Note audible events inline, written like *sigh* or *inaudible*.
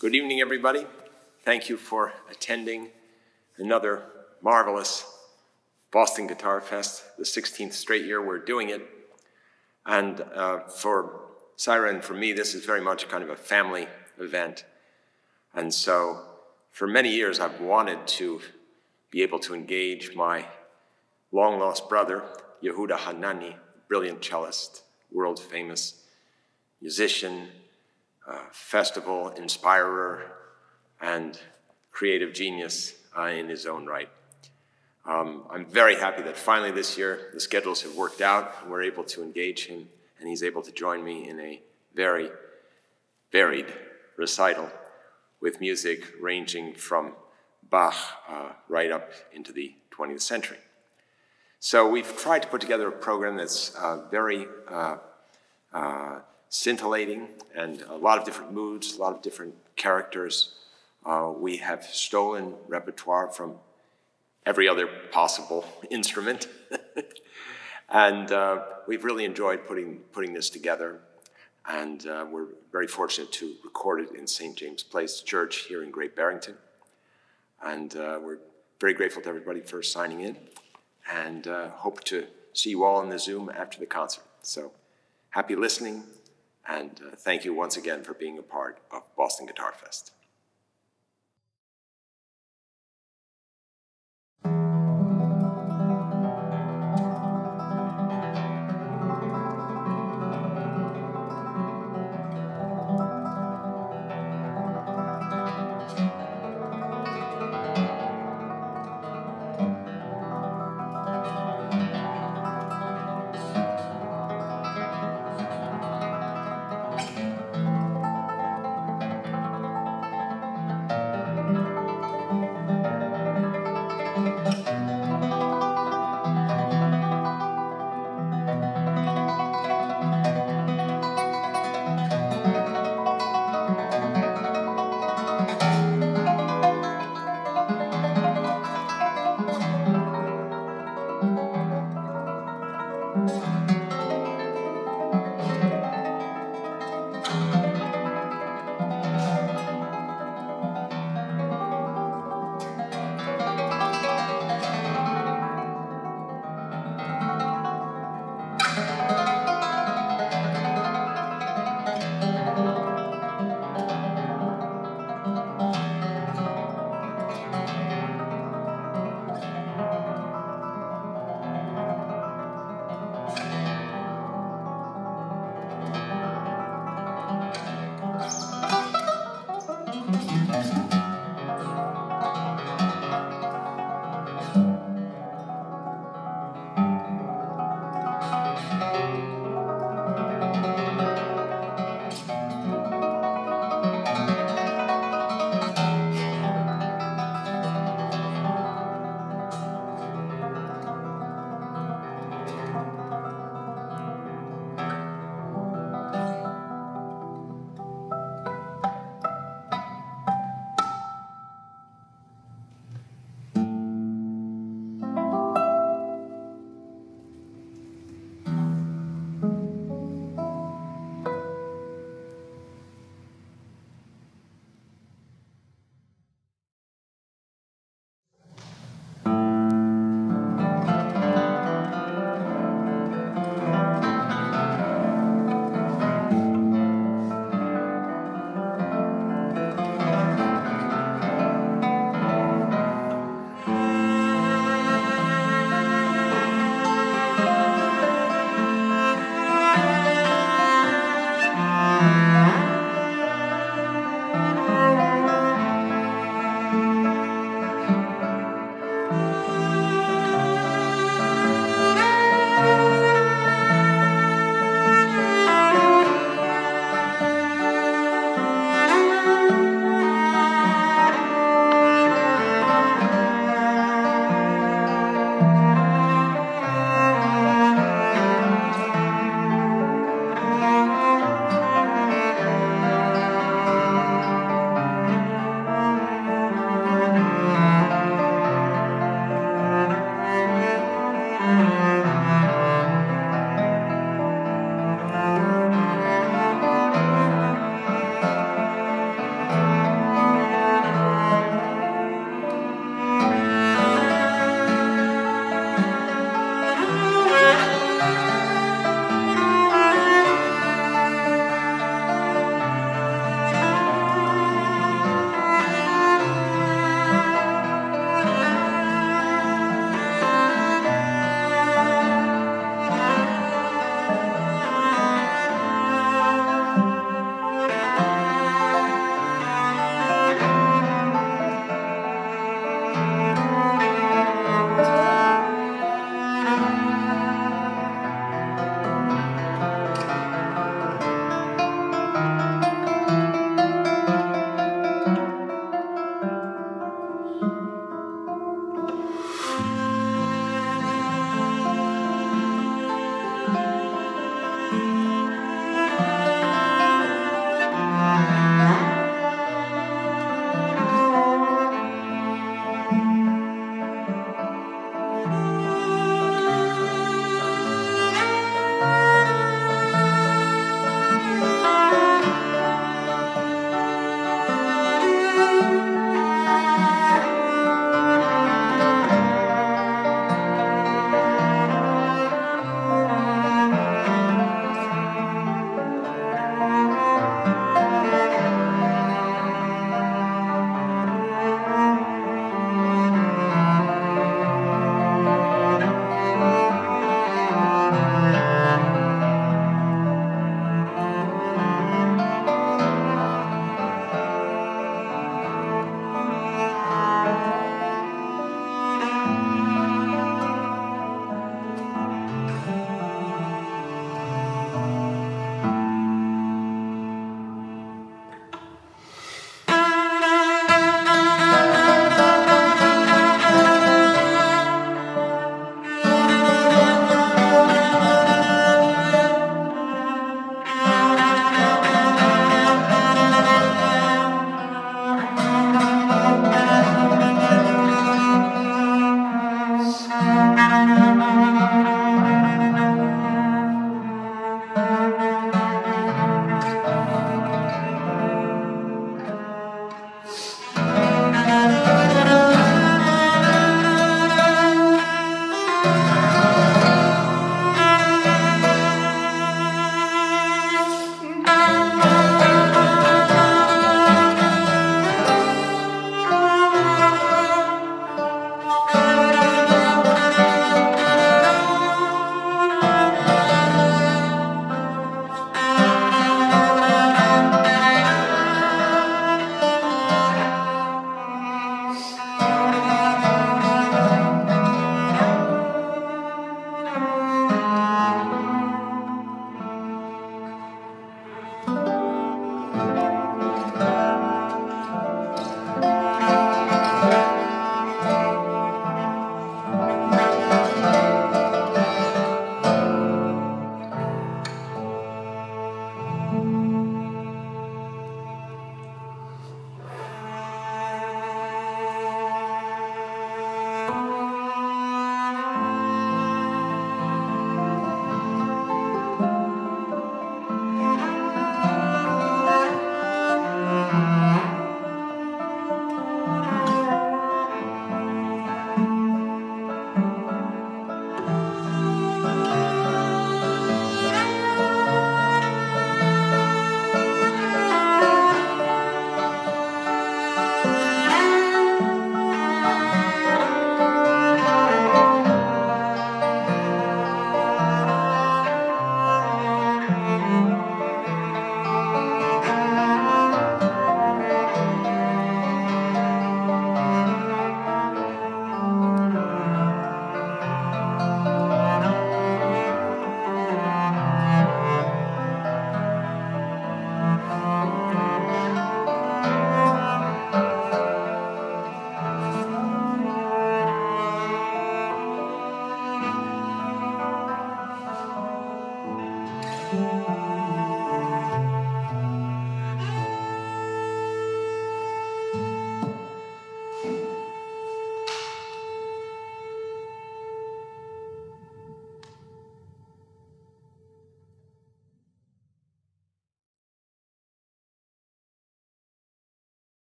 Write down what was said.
Good evening, everybody. Thank you for attending another marvelous Boston Guitar Fest, the 16th straight year we're doing it. And uh, for Zaira and for me, this is very much kind of a family event. And so for many years, I've wanted to be able to engage my long lost brother, Yehuda Hanani, brilliant cellist, world famous musician, uh, festival inspirer, and creative genius uh, in his own right. Um, I'm very happy that finally this year the schedules have worked out and we're able to engage him and he's able to join me in a very varied recital with music ranging from Bach uh, right up into the 20th century. So we've tried to put together a program that's uh, very uh, uh scintillating and a lot of different moods, a lot of different characters. Uh, we have stolen repertoire from every other possible *laughs* instrument. *laughs* and uh, we've really enjoyed putting, putting this together. And uh, we're very fortunate to record it in St. James Place Church here in Great Barrington. And uh, we're very grateful to everybody for signing in and uh, hope to see you all in the Zoom after the concert. So happy listening and uh, thank you once again for being a part of Boston Guitar Fest.